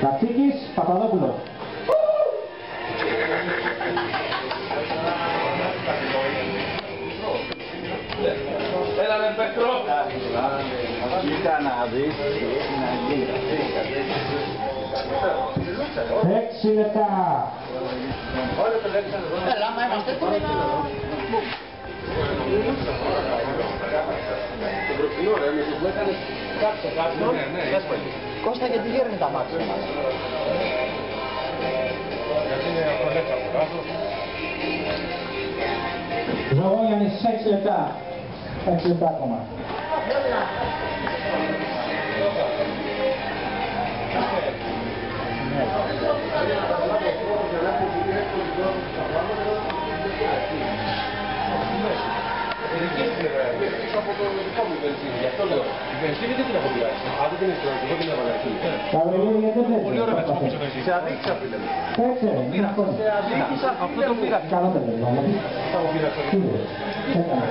Κατσίκης Παπαδόπουλος. Έλα με Πέτρο. Κοίτα να δεις τι έχει να γίνει. Έξι λεπτά. Έλα, μα είμαστε έτοιμοι να... Το προηγούμενο ρε, με το που έκανες κάτσε κάτσε. Ναι, ναι. Κώστα γιατί γέρνει τα μάτια μας. Γιατί είναι αυτό λέξα από κάτω. Ζωγόνιανης 6 λεπτά. 6 λεπτά ακόμα. Από το δικό μου βενζίνη. Γι' αυτό λέω. Η βενζίνη δεν την έχω πειράξει. Αν δεν την έχω εγώ την έβαλα εκεί. Καβριλίδη γιατί δεν Πολύ ωραία με το παίζει. βενζίνη. Σε αδείξα φίλε μου. Παίξε. είναι αυτό. Σε αδείξα. Αυτό το πήρα. Καλό παιδί. δηλαδή. Θα μου πειράξει. Σίγουρα. Έκανε.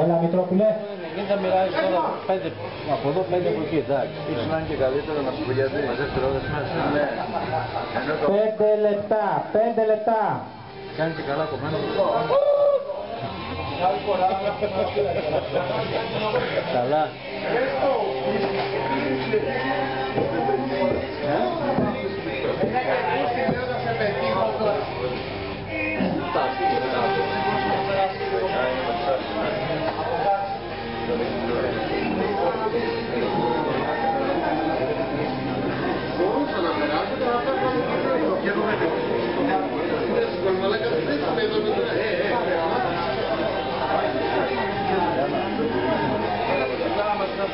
Όλα Μητρόπουλε. Μην τα μοιράζεις τώρα πέντε από εδώ πέντε από εκεί, εντάξει. Ίσως να είναι και καλύτερο να σου πω γιατί. Μαζεύει ρόδες μέσα. Ναι. Ενώ το 5 λεπτά. 5 λεπτά. Κάνει και καλά κομμένο. Καλά. Μπορούσα να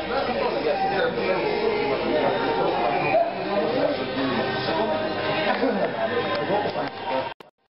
Let's go.